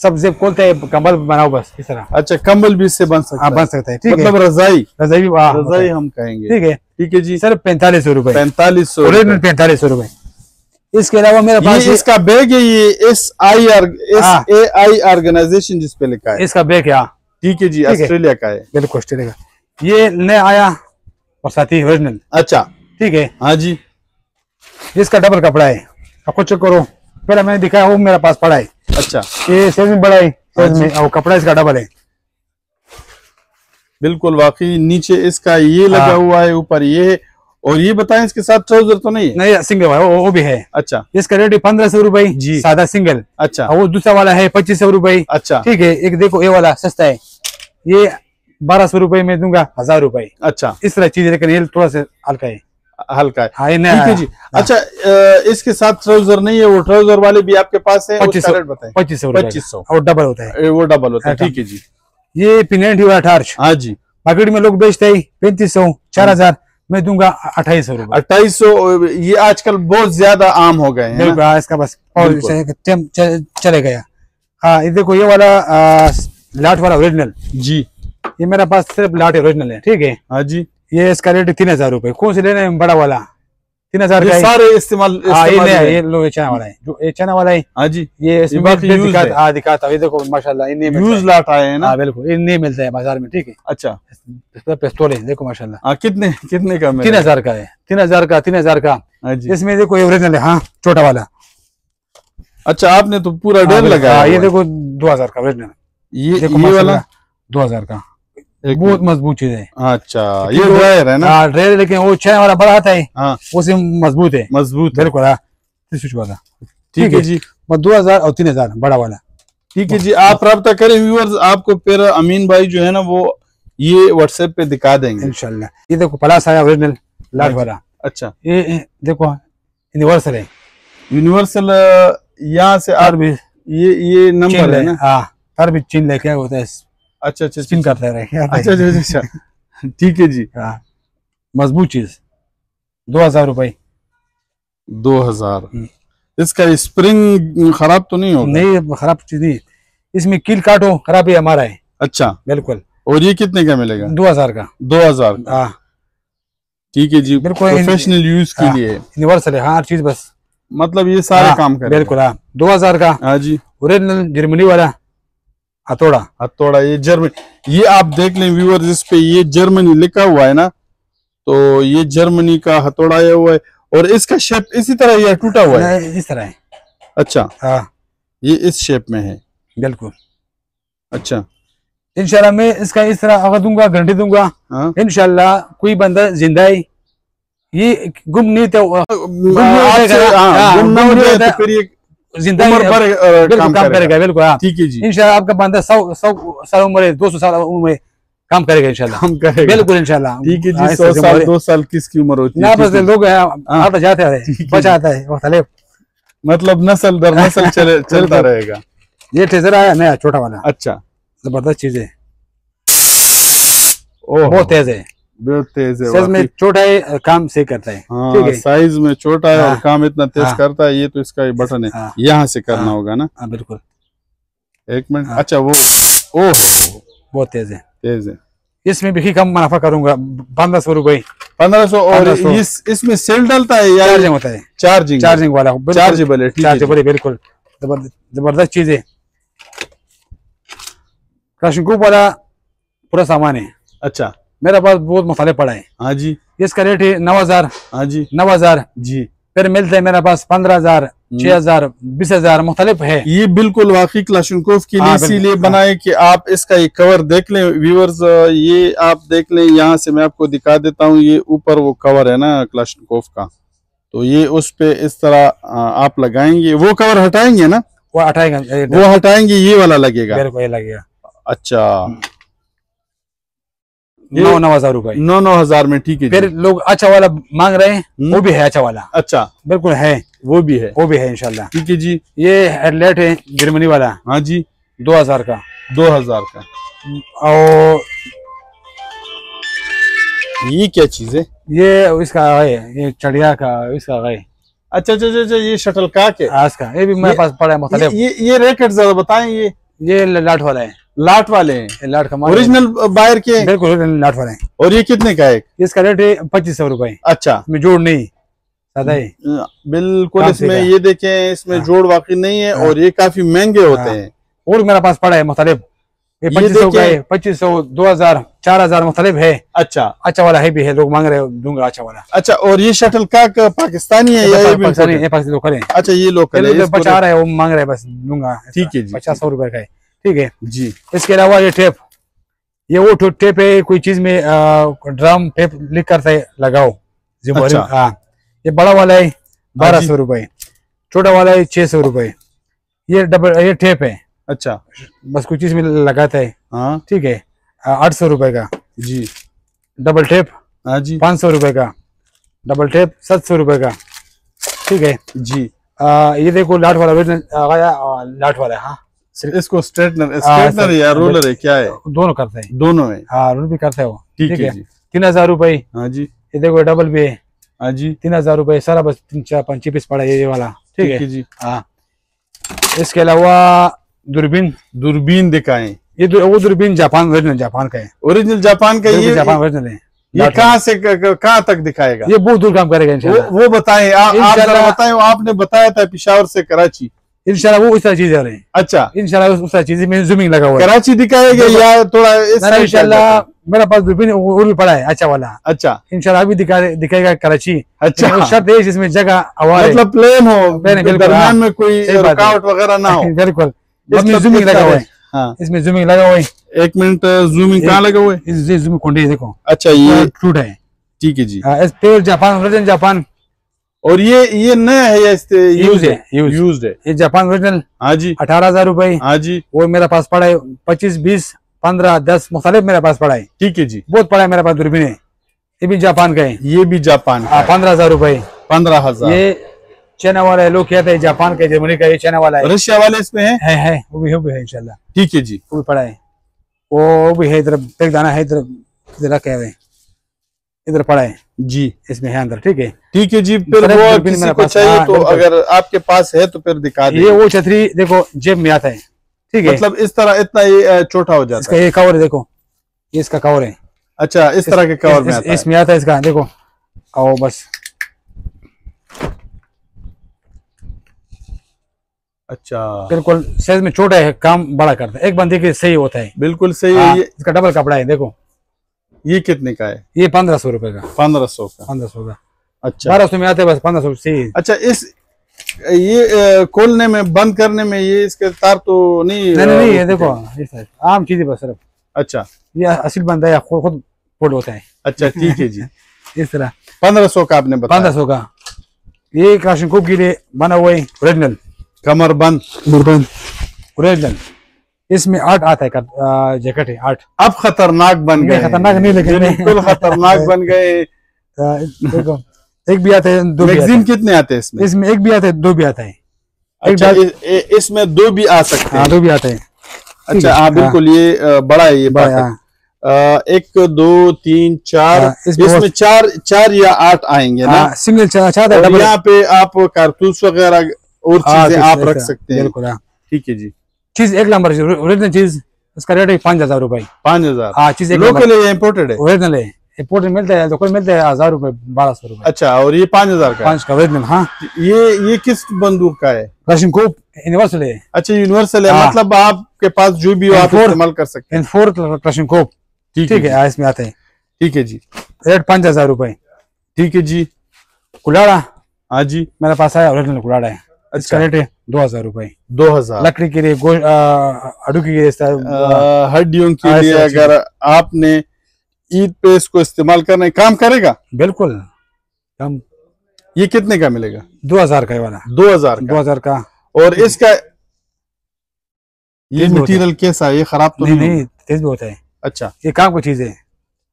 सब जेब खोलता है कंबल बनाओ बस इस तरह। अच्छा कंबल भी इससे बन सकता हाँ है। बन सकता है ठीक मतलब है। रजाई। रजाई भी हाँ, रजाई हम कहेंगे। ठीक है। ठीक है जी। सिर्फ़ पैंतालीस सौ रुपए। पैंतालीस सौ पैंतालीस सौ रुपए। इसके अलावा मेरे पास इसका बैग है ये एस आई आर एस हाँ। ए आई ऑर्गेनाइजेशन जिस पे लिखा है। इसका बैग है। ठीक है जी ऑस्ट्रेलिया का है। बिल्कुल ऑस्ट्रेलिया का। ये नया आया और साथ ही ओरिजिनल। अच्छा। ठीक है। हाँ जी। इसका डबल कपड़ा है। आप खुद चेक करो। पहले मैंने दिखाया वो मेरे पास पड़ा है। अच्छा। ये साइज़ में बड़ा है साइज़ हाँ में और कपड़ा इसका डबल है। बिल्कुल वाकई नीचे इसका ये लगा हाँ। हुआ है ऊपर ये है और ये बताएँ इसके साथ ट्राउज़र तो नहीं है? नहीं सिंगल वो, वो भी है। अच्छा। इसका रेट है पंद्रह सौ रुपये जी। सादा सिंगल अच्छा। और वो दूसरा वाला है पच्चीस सौ रुपये अच्छा। ठीक है एक देखो ये वाला सस्ता है। ये बारह सौ रुपये में दूँगा हज़ार रुपये अच्छा। इस तरह चीज़ लेकिन ये थोड़ा सा हल्का है। हल्का है। हाँ ठीक है जी। अच्छा इसके साथ ट्राउज़र नहीं है वो ट्राउज़र वाले भी आपके पास है पच्चीस सौ बताएँ। पच्चीस सौ और डबल होता है। वो डबल होता है अच्छा। ठीक है जी। ये पिनेंटी वाला टार्च हाँ जी। मार्केट में लोग बेचते हैं पैंतीस सौ चार हज़ार मैं दूँगा अट्ठाईस सौ रुपए। अट्ठाईस सौ ये आजकल बहुत ज़्यादा आम हो गए हैं हाँ, इसका बस और चले गया। हाँ ये देखो ये वाला आ, लाट वाला ओरिजिनल जी। ये मेरा पास सिर्फ़ लाट ओरिजिनल है ठीक है? हाँ जी। ये इसका रेट तीन हज़ार रुपए। कौन से लेना है? बड़ा वाला। तीन हज़ार का सारे इस्तेमाल हाँ ये है। लो ये चना वाला है। जो ये चना वाला है। हाँ जी। ये हाँ। दिखाता हूँ। ये देखो माशाल्लाह ये नहीं यूज़ है। लाट आए हैं ना? हाँ बिल्कुल ये नहीं मिलता है बाज़ार में ठीक है। अच्छा। पिस्तौल है देखो माशाल्लाह। हाँ कितने कितने का तीन हज़ार का है। तीन हज़ार का तीन हज़ार का। इसमें देखो ओरिजिनल है हाँ छोटा वाला। अच्छा आपने तो पूरा डेढ़ लगाया ये देखो दो हज़ार का ओरिजिनल ये देखो ये वाला? दो हज़ार का। बहुत मज़बूत चीज़ है। अच्छा ये ड्रायर है ना? हाँ ड्रेस लेकिन वो छह वाला बड़ा आता है हाँ। वो से मज़बूत है। मज़बूत बिल्कुल हाँ। ठीक है। जी। दो हज़ार और तीन हज़ार बड़ा वाला। ठीक है जी आप रब्ता करें व्यूअर्स आपको फिर अमीन भाई जो है ना वो ये व्हाट्सएप पे दिखा देंगे। इंशाल्लाह। ये देखो प्लास आया ओरिजिनल लाट वाला। अच्छा। ये देखो यूनिवर्सल है। यूनिवर्सल यहाँ से आप भी ये ये नंबर है ना? हाँ तार भी चीन लेके होता है। अच्छा अच्छा स्पिन अच्छा। करता है। क्या अच्छा अच्छा अच्छा, ठीक है जी। हाँ। मज़बूत चीज़। दो हज़ार रुपए दो हज़ार। हम्म। इसका स्प्रिंग खराब तो नहीं होगा? नहीं खराब चीज़ नहीं। इसमें कील काटो खराब ही हमारा है। अच्छा। बिल्कुल। और ये कितने का मिलेगा? दो हज़ार का। दो हज़ार हाँ। ठीक है जी। बिल्कुल प्रोफेशनल यूज़ के हाँ। लिए। यूनिवर्सल है हाँ हर चीज़ बस। मतलब ये सारे काम कर बिल्कुल हाँ। दो हज़ार का। हाँ जी। ओरिजिनल जर्मनी वाला। हथौड़ा? हथौड़ा ये जर्मनी ये आप देख लें व्यूअर्स इस पे ये जर्मनी लिखा हुआ है ना? तो ये जर्मनी का हथौड़ा आया हुआ है और इसका शेप इसी तरह ये टूटा हुआ है? इस तरह है। अच्छा। हाँ। ये इस शेप में है? बिल्कुल। अच्छा। इनशाला मैं इसका इस तरह अगर दूँगा गारंटी दूँगा। हाँ। इंशाल्लाह कोई बंदा ज़िंदा है ये गुम नहीं हाँ, हाँ, गुम ना हो गुम जाए नहीं तो होता। फिर ये ज़िंदा ही उम्र है, भर बिल्कुल काम काम करेगा। करेगा बिल्कुल हाँ। ठीक है जी। इंशाल्लाह आपका बंदा सौ सौ साल उम्र है दो सौ साल उम्र में काम करेगा इंशाल्लाह। काम करेगा। बिल्कुल इंशाल्लाह। ठीक है हाँ, जी सौ साल दो साल किसकी उम्र होती ना है बस लोग हैं, हाँ। जाते ठीक हैं है बचा आता है मतलब नस्ल दर नस्ल चले चलता रहेगा। ये ट्रेजर आया नया छोटा वाला। अच्छा। ज़बरदस्त चीज़ है। बहुत तेज है। बहुत तेज है साइज़ में छोटा है काम से करता है। ठीक हाँ। साइज़ में छोटा है और हाँ। काम इतना तेज हाँ। करता है ये तो इसका ये बटन है। यहाँ से करना। होगा ना? हाँ बिल्कुल। एक मिनट। अच्छा वो ओह बहुत तेज है। तेज है। इसमें भी कम मुनाफा करूँगा। पंद्रह सौ रुपए। पंद्रह सौ और इस इसमें सेल डालता है या चार्जिंग होता है। चार्जिंग चार्जिंग वाला। चार्जेबल है। चार्जेबल है। बिल्कुल। ज़बरदस्त चीज़ है। क्राशनकूप वाला पूरा सामान है। अच्छा। मेरे पास बहुत मसाले पड़ा है। हाँ जी। इसका रेट है नौ हज़ार। हाँ जी। नौ हज़ार। जी। फिर मिलते हैं मेरे पास पंद्रह हज़ार छह हज़ार बीस हज़ार मुख्तलिफ़ है। ये बिल्कुल वाकई क्लाशनकोफ के लिए हाँ, इसीलिए। बनाए कि आप इसका ये कवर देख लें व्यूवर्स ये आप देख लें यहाँ से मैं आपको दिखा देता हूँ ये ऊपर वो कवर है ना क्लाशनकोफ का। तो ये उस पे इस तरह आप लगाएँगे। वो कवर हटाएँगे ना? वो हटाएगा वो हटाएँगे ये वाला लगेगा। लगेगा। अच्छा। नौ नौ हज़ार रुपए। नौ नौ हज़ार में ठीक है फिर लोग अच्छा वाला मांग रहे हैं हम्म। वो भी है अच्छा वाला। अच्छा। बिल्कुल है। वो भी है। वो भी है इनशाला ठीक है जी। ये हेडलाइट है जर्मनी वाला। हाँ जी। दो हज़ार का। दो हज़ार का। और ये क्या चीज़ है? ये इसका है ये चढ़िया का इसका है। अच्छा अच्छा अच्छा अच्छा, ये शटल काक है आज का। ये भी मेरे पास पड़ा है ये मुख्तलिफ़ ये, ये रैकेट जरा बताएँ ये ये लाट वाला है। लाट वाले हैं। लाट का माल ओरिजिनल बायर के बिल्कुल लाट वाला है। और ये कितने का है इसका रेट है पच्चीस सौ रुपए। अच्छा। इसमें जोड़ नहीं सादा है। बिल्कुल इसमें ये देखें इसमें हाँ। जोड़ वाकई नहीं है हाँ। और ये काफ़ी महँगे होते हाँ। हैं। और मेरा पास पड़ा है मुख्तलिफ़। पच्चीस सौ का है पच्चीस सौ दो हज़ार चार हज़ार मुख्तलिफ़ है। अच्छा। अच्छा वाला है भी है लोग मांग रहे हो दूँगा अच्छा वाला। अच्छा और ये शटल काक पाकिस्तानी है या ये भी पाकिस्तानी लोग करें अच्छा ये जो इसको बचा रहा है वो मांग रहे हैं बस दूँगा। ठीक है पचास सौ रुपए का है। ठीक है? जी। इसके अलावा ये टेप ये वो टेप है कोई चीज़ में ड्रम टेप लिख करते लगाओ। अच्छा। हाँ। ये बड़ा वाला है बारह सौ रुपए। छोटा वाला है छह सौ रुपए। ये डबल ये टेप है। अच्छा। बस कोई चीज़ में लगाता है। हाँ। ठीक है? आठ सौ रुपए का। जी। डबल टेप हाँ जी। पाँच सौ रुपए का। डबल टेप सात सौ रुपए का। ठीक है? जी। आ, ये देखो लाठ वाला original, आ, गया, आ, लाट वाला है हाँ। इसको स्ट्रेटनर हाँ, स्ट्रेटनर या रोलर है क्या है? दोनों करते हैं। दोनों है हाँ रोल भी करते हो ठीक है तीन हज़ार रुपए। हाँ जी। ये देखो डबल भी है। हाँ जी। तीन हज़ार रुपए सारा बस तीन चार पाँच पीस पड़ा है ये वाला। ठीक है? जी। हाँ। इसके अलावा दूरबीन। दूरबीन दिखाएँ। ये वो दूरबीन जापान ओरिजिनल जापान का है। ओरिजिनल जापान का ये जापान ओरिजिनल है। ये कहाँ से कहाँ तक दिखाएगा? ये बहुत दूर काम करेगा वो वो बताएँ। आप बताएँ आपने बताया था पिशावर से कराची। इंशाल्लाह वो उस तरह चीज़ है रहे अच्छा। इंशाल्लाह उस तरह चीज़ में जूमिंग लगा हुआ है। कराची दिखाएगा या थोड़ा इंशाल्लाह मेरा पास दूरबीन वो वो भी पड़ा है अच्छा वाला। अच्छा। इंशाल्लाह अभी दिखा दिखाएगा कराची। अच्छा। शर्त है जिसमें जगह हवा मतलब प्लेन हो बिल्कुल, दरमियान हाँ। में कोई है। रुकावट वगैरह ना हो। बिल्कुल। इसमें तरह- जूमिंग लगा हुआ है। हाँ। इसमें जूमिंग लगा हुआ है। एक मिनट जूमिंग कहाँ लगा हुआ है? इस जूमिंग कुंडी देखो। अच्छा ये टूट है। ठीक है जी। हाँ, जापान जापान। और ये ये नया है या यूज़ है यूज़ यूज्ड है? ये जापान ओरिजिनल हाँ जी। अठारह हज़ार रुपए। हाँ जी। वो मेरे पास पड़ा है पच्चीस बीस पंद्रह दस मुख्तलिफ़ मेरे पास पड़ा है। ठीक है जी। बहुत पड़ा है मेरे पास दूरबीन। है ये भी जापान का है। ये भी जापान का हाँ, पंद्रह हज़ार रूपए। पंद्रह हज़ार। ये चाइना वाला है लोग कहते हैं जापान का जर्मनी का ये चाइना वाला है। रशिया वाले इसमें है? है है वो भी वो भी है इंशाल्लाह। ठीक है जी। वो भी पड़ा है। वो भी है इधर दाना है इधर इधर रखे हुए इधर पड़ा है जी। इसमें है अंदर ठीक है? ठीक है जी फिर वो किसी को चाहिए हाँ, तो अगर आपके पास है तो फिर दिखा ये वो छतरी देखो जेब में आता है ठीक है? मतलब इस तरह इतना ये छोटा हो जाता इसका है। ये कवर है देखो ये इसका कवर है। अच्छा इस तरह के कवर में आता इसमें आता है इसका देखो आओ बस। अच्छा। बिल्कुल साइज़ में छोटा है काम बड़ा करता है। एक बंदे के सही होता है। बिल्कुल सही हाँ, है इसका डबल कपड़ा है देखो। ये कितने का है? ये पंद्रह सौ रुपये का। पंद्रह सौ का। पंद्रह सौ का। अच्छा। बारह सौ में आते हैं बस पंद्रह सौ सही अच्छा इस ये खोलने में बंद करने में ये इसके तार तो नहीं नहीं नहीं ये देखो ये आम चीज़ है बस सिर्फ़। अच्छा। ये असल बंदा है खुद खुद फोल्ड होता है। अच्छा ठीक है जी। इस तरह। पंद्रह सौ का आपने बताया। पंद्रह सौ का। ये क्लाशनकोव के लिए बना हुआ है ओरिजिनल। कमर बंद। ओरिजिनल। इसमें आठ आता है जैकेट है आठ। अब खतरनाक बन गए। खतरनाक नहीं, लेकिन- बिल्कुल खतरनाक बन गए। एक भी आता है दो मैगजीन कितने आते हैं इसमें? इसमें एक भी आता है दो भी आता है। अच्छा इसमें दो भी आ सकते हाँ हैं। दो भी आते है। अच्छा हाँ। बिल्कुल ये बड़ा है ये बड़ा। हाँ। एक दो तीन चार हाँ, इसमें चार चार या आठ आएँगे ना? सिंगल चार डबल यहाँ पे आप कारतूस वगैरह और चीज़ें आप रख सकते हैं। बिल्कुल हाँ। ठीक है जी। चीज़ एक नंबर ओरिजिनल चीज़ उसका रेट है पाँच हज़ार रुपए। पाँच हज़ार। हाँ चीज़ एक लोकल है इम्पोर्टेड है? ओरिजिनल है। इम्पोर्ट मिलता है लोकल मिलता है हज़ार रुपए बारह सौ रुपए। अच्छा और ये पाँच हज़ार का पाँच का ओरिजिनल हाँ। ये ये किस बंदूक का है? रशियन कोप यूनिवर्सल है। अच्छा यूनिवर्सल है हाँ। मतलब आपके पास जो भी हो आप इस्तेमाल कर सकते एन फोर रशियन कोप ठीक है हाँ, इसमें आते हैं। ठीक है जी। रेट पाँच हज़ार रुपए। ठीक है जी। कुलाड़ा हाँ जी। मेरे पास आया ओरिजिनल कुलाड़ा है। अच्छा। रेट है दो हज़ार रूपए। दो हज़ार। लकड़ी के लिए अडू के लिए हड्डियों के लिए अगर आपने ईद पे इसको इस्तेमाल करना काम करेगा? बिल्कुल। हम ये कितने का मिलेगा? दो हज़ार का वाला। दो हज़ार दो हज़ार का। और इसका ये। मटेरियल कैसा है ये खराब तो नहीं नहीं, तेज भी होता है। अच्छा। ये काम की चीज़ है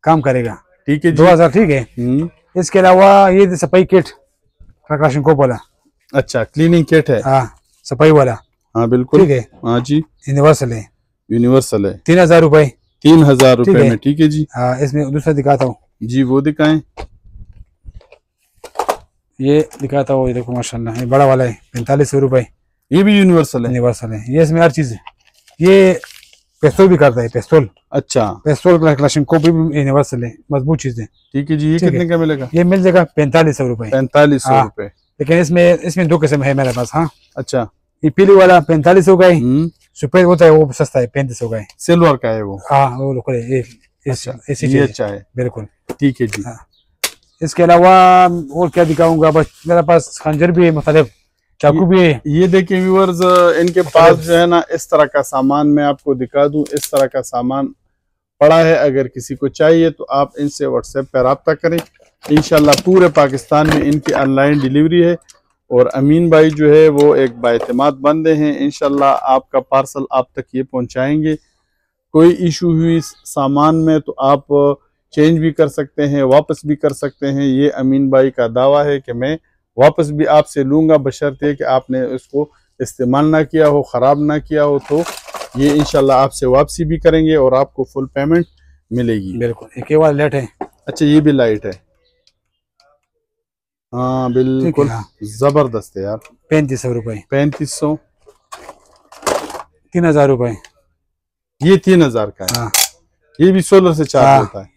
काम करेगा। ठीक है दो हज़ार ठीक है। हम्म, इसके अलावा ये सफ़ाई किट राशन को बोला। अच्छा क्लीनिंग किट है? हाँ सफ़ाई वाला। हाँ बिल्कुल। ठीक है। हाँ जी। यूनिवर्सल है। यूनिवर्सल है। तीन हज़ार रूपए। तीन हज़ार रूपए में ठीक है जी। हाँ इसमें दूसरा दिखाता हूँ। जी वो दिखाएँ। ये दिखाता हूँ ये देखो माशाल्लाह ये बड़ा वाला है पैंतालीस सौ रुपए। ये भी यूनिवर्सल है। यूनिवर्सल है। ये इसमें हर चीज़ है। ये पेस्तोल भी करता है पेस्तोल अच्छा। पेस्तोल क्लाशन को भी यूनिवर्सल है मज़बूत चीज़ है। ठीक है जी ये कितने का मिलेगा? ये मिल जाएगा पैंतालीस सौ रुपये पैंतालीस सौ हाँ। लेकिन इसमें इसमें दो किस्म है मेरे पास हाँ। अच्छा। ये पीली वाला पैंतालीस सौ का है होता है वो सस्ता है पैंतीस सौ का है सिल्वर का है वो। हाँ वो इस- अच्छा ये अच्छा है। बिल्कुल। ठीक है जी। हाँ। इसके अलावा और क्या दिखाऊँगा बस मेरे पास खंजर भी है मुख्तलिफ़ चाकू भी है। ये देखिए व्यूअर्स इनके पास जो है ना इस तरह का सामान मैं आपको दिखा दूँ इस तरह का सामान पड़ा है अगर किसी को चाहिए तो आप इनसे व्हाट्सएप पर रबता करें। इंशाल्लाह पूरे पाकिस्तान में इनकी ऑनलाइन डिलीवरी है और अमीन भाई जो है वो एक बातमाद बंदे हैं। इंशाल्लाह आपका पार्सल आप तक ये पहुंचाएँगे। कोई इशू हुई सामान में तो आप चेंज भी कर सकते हैं वापस भी कर सकते हैं। ये अमीन भाई का दावा है कि मैं वापस भी आपसे लूँगा बशर्ते कि आपने उसको इस्तेमाल ना किया हो ख़राब ना किया हो तो ये इंशाल्लाह आपसे वापसी भी करेंगे और आपको फुल पेमेंट मिलेगी। बिल्कुल एक वाला लेट है। अच्छा ये भी लाइट है। हाँ बिल्कुल हाँ, ज़बरदस्त है यार। पैंतीस सौ रुपए। पैंतीस सौ। तीन हज़ार रुपए। ये तीन हज़ार का है। हाँ। ये भी सोलर से चार्ज हाँ। होता है।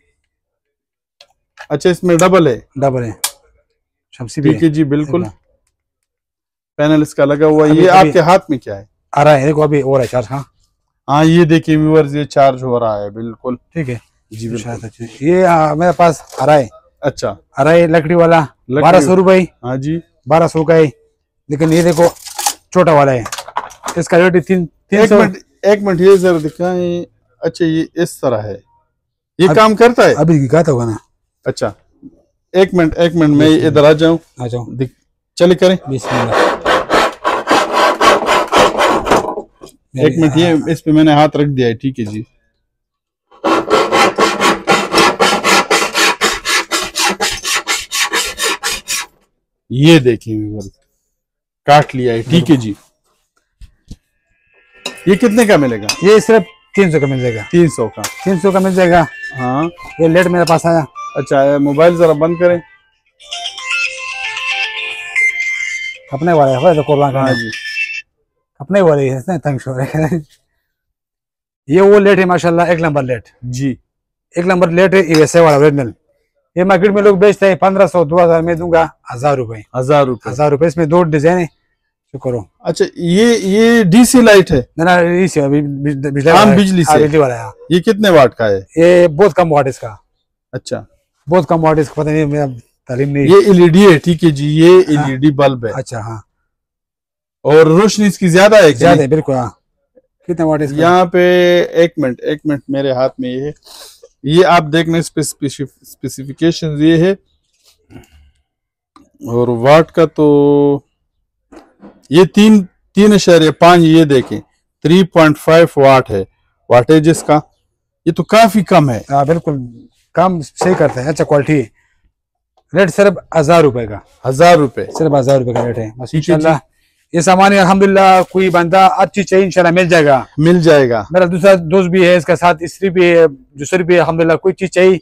अच्छा इसमें डबल है। डबल है। शमसी ठीक है जी बिल्कुल। पैनल इसका लगा हुआ है। ये आपके हाथ में क्या है? आ रहा है। देखो अभी और है चार्ज हाँ। हाँ ये देखिए व्यूअर्स ये चार्ज हो रहा है बिल्कुल। ठीक है। जी बिल्कुल। ये हाँ, मेरे पास आ रहा है। अच्छा। रहा लकड़ी वाला बारह सौ रुपए। हाँ जी। बारह सौ का है। लेकिन ये देखो छोटा वाला है। इसका रेट तीन तीन एक सौ। मिनट एक मिनट ये जरा दिखाएँ। अच्छा ये इस तरह है। ये अब- काम करता है? अभी दिखाता होगा ना। अच्छा। एक मिनट एक मिनट मैं इधर आ जाऊँ। आ दिख- चले करें। बिस्मिल्लाह। एक मिनट ये इस पे मैंने हाथ रख दिया है ठीक है जी। ये देखिए काट लिया है ठीक है जी। ये कितने का मिलेगा? ये सिर्फ़ तीन सौ का मिल जाएगा। तीन सौ का। तीन सौ का मिल जाएगा। हाँ। ये लेट मेरे पास आया। अच्छा मोबाइल जरा बंद करें। अपने वाले है तो कुर्बान हाँ करना जी। अपने वाले है इसने तंग शोर है। ये वो लेट है माशाल्लाह एक नंबर लेट। जी। एक नंबर लेट है ये ऐसे वाला ओरिजिनल ये मार्केट में लोग बेचते हैं पंद्रह सौ दो हज़ार में दूँगा हज़ार रुपए। हज़ार रुपए। हज़ार रुपए इसमें दो डिज़ाइन है शुक्र हो अच्छा ये ये डीसी लाइट है? ना ना अभी बिजली हाँ, वाला बिजली से। हाँ, बिजली वाला है। हाँ। ये कितने वाट का है? ये बहुत कम वाट इसका। अच्छा। बहुत कम वाट इसका पता नहीं मेरा तालीम नहीं। ये एलईडी है ठीक है जी ये एलईडी बल्ब है। अच्छा हाँ। और रोशनी इसकी ज़्यादा है ज़्यादा है बिल्कुल हाँ। कितने वाट है इसका? यहाँ पे एक मिनट एक मिनट मेरे हाथ में ये है। ये आप देखने स्पेसिफिकेशन ये है। और वाट का तो ये तीन तीन अशर्य पाँच ये देखें। थ्री पॉइंट फाइव वाट है। वाटेज इसका ये तो काफ़ी कम है। हाँ बिल्कुल काम सही करते हैं। अच्छा क्वालिटी है रेट सिर्फ़ हज़ार रुपए का। हज़ार रुपए। सिर्फ़ हज़ार रुपए का रेट है। ये सामान अल्हम्दुलिल्लाह कोई बंदा अच्छी चाहिए इंशाल्लाह मिल जाएगा। मिल जाएगा। मेरा दूसरा दोस्त भी है इसका साथ स्त्री भी है दूसरी भी है अल्हम्दुलिल्लाह कोई चीज़ चाहिए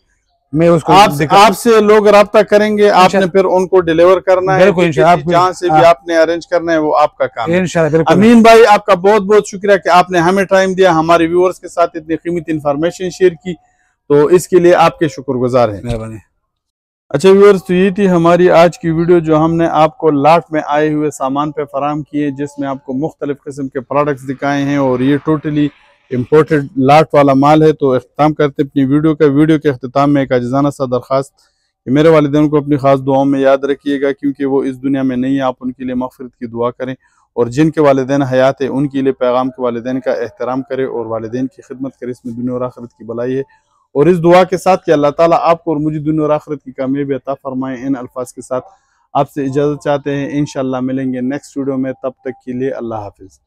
मैं उसको आप आपसे लोग रब्ता करेंगे आपने फिर उनको डिलीवर करना है जहाँ से भी। आपने अरेंज करना है वो आपका काम है। अमीन भाई आपका बहुत बहुत शुक्रिया कि आपने हमें टाइम दिया हमारे व्यूअर्स के साथ इतनी कीमती इंफॉर्मेशन शेयर की तो इसके लिए आपके शुक्रगुजार हैं। अच्छा व्यूअर्स तो ये थी हमारी आज की वीडियो जो हमने आपको लाट में आए हुए सामान पे फराम किए, जिसमें आपको मुख्तलिफ़ किस्म के प्रोडक्ट्स दिखाए हैं और ये टोटली इम्पोर्टेड लाट वाला माल है। तो अख्ताम करते अपनी वीडियो का। वीडियो के अख्ताम में एक अजाना सा दरख्वास्त कि मेरे वालदेन को अपनी खास दुआओं में याद रखिएगा, क्योंकि वो इस दुनिया में नहीं है। आप उनके लिए मफरत की दुआ करें और जिनके वालदेन हयात है, उनके लिए पैगाम के वालदेन का एहतराम करें और वालदेन की खिदमत करें। इसमें दुनिया और आखिरत की भलाई है। और इस दुआ के साथ कि अल्लाह ताला आपको और मुझे दुनिया और आखिरत की कामयाबी अता फरमाए इन अल्फाज के साथ। आपसे इजाज़त चाहते हैं, इंशाल्लाह मिलेंगे नेक्स्ट वीडियो में। तब तक के लिए अल्लाह हाफिज़।